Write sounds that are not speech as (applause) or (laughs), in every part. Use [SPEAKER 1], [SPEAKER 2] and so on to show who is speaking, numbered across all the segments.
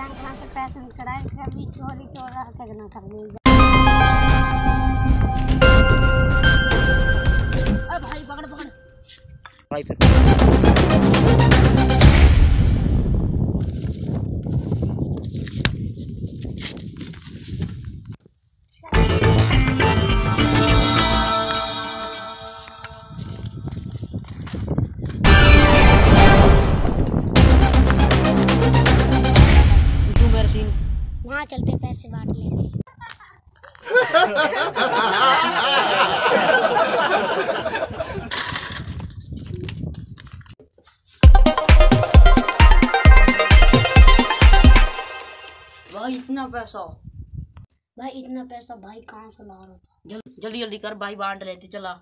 [SPEAKER 1] Bank transfer पैसे निकलाए कभी चोरी चोरा के ना कर चलते पैसे बांट लेंगे।
[SPEAKER 2] भाई इतना पैसा।
[SPEAKER 1] भाई इतना पैसा भाई कहाँ से ला रहा था?
[SPEAKER 2] जल्दी जल्दी जल्दी कर भाई बांट लेते चला।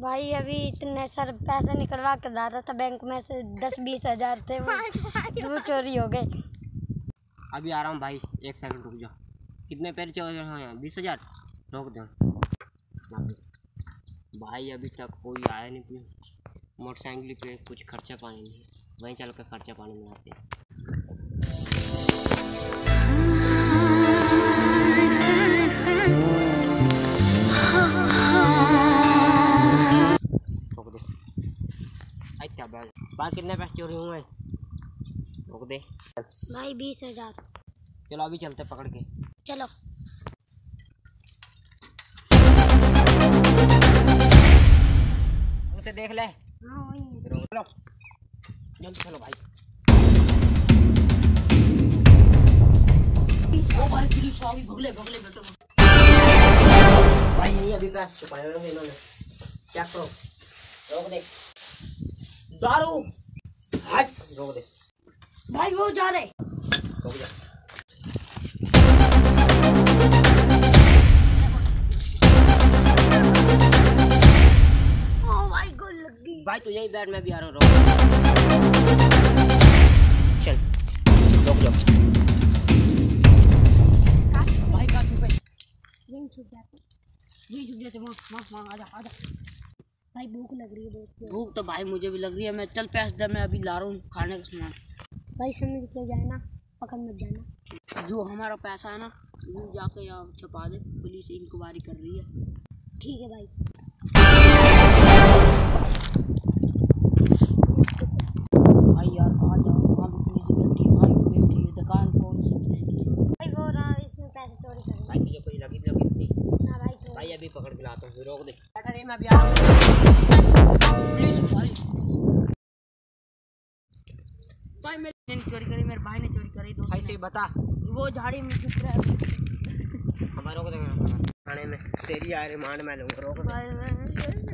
[SPEAKER 1] भाई अभी इतने सर पैसे निकलवा के ला रहा था बैंक में से दस बीस हज़ार थे वो। (laughs) वो चोरी हो गए।
[SPEAKER 3] अभी आ रहा हूँ भाई एक सेकंड रुक जाओ। कितने पैर चल रहे हैं बीस हज़ार? रोक दो। भाई अभी तक कोई आया नहीं थी मोटरसाइकिल पे कुछ खर्चा पानी नहीं वहीं चल कर खर्चा पानी मिलाते हैं। बाहर कितने पैसे चोरी हुए हैं रोक दे
[SPEAKER 1] भाई बीस हज़ार
[SPEAKER 3] चलो अभी चलते पकड़ के
[SPEAKER 1] चलो
[SPEAKER 3] उसे देख ले
[SPEAKER 1] हाँ
[SPEAKER 3] रोक लो जल्दी चलो भाई
[SPEAKER 2] ओ भाई पुलिस आ गई भगले भगले बेटो
[SPEAKER 3] भाई नहीं अभी पैसे छुपाए हुए इन्होंने चेक करो रोक दे दारू। हट रोक दे।
[SPEAKER 1] भाई वो जा रहे।
[SPEAKER 3] रोक
[SPEAKER 1] भाई लग। गई
[SPEAKER 3] भाई तू यही बैठ मैं भी आ रहा हूँ चल रोक जाओ
[SPEAKER 2] भाई का छुपे
[SPEAKER 1] यहीं छुप जाते।
[SPEAKER 2] जी छुप जाते वहाँ वहाँ वहाँ आजा आजा
[SPEAKER 1] भाई भूख लग रही है बहुत
[SPEAKER 2] भूख तो भाई मुझे भी लग रही है मैं चल पैसे दे मैं अभी ला रहा हूँ खाने का सामान।
[SPEAKER 1] भाई समझ के जाना पकड़ मत जाना।
[SPEAKER 2] जो हमारा पैसा है ना वो जाके यहाँ छपा दे पुलिस इंक्वायरी कर रही है।
[SPEAKER 1] ठीक है भाई
[SPEAKER 2] भाई यार कहाँ जाऊँ वहाँ भी पुलिस बैठी है वहाँ भी बैठी है दुकान कौन सी मिलेगी
[SPEAKER 1] भाई वो रहा इसने पैसे चोरी कर
[SPEAKER 3] भाई तुझे कोई लगी लगी नहीं
[SPEAKER 1] ना भाई
[SPEAKER 3] अभी पकड़ के लाता हूँ रोक दे। मैं भी आ रहा
[SPEAKER 2] भाई मेरे ने चोरी करी मेरे भाई ने चोरी करी दो
[SPEAKER 3] सही से बता।
[SPEAKER 2] वो झाड़ी में छुप रहा है।
[SPEAKER 3] हमारे रोक देगा थाने में। तेरी आ रिमांड में लूँगा रोक दे।
[SPEAKER 2] भाई।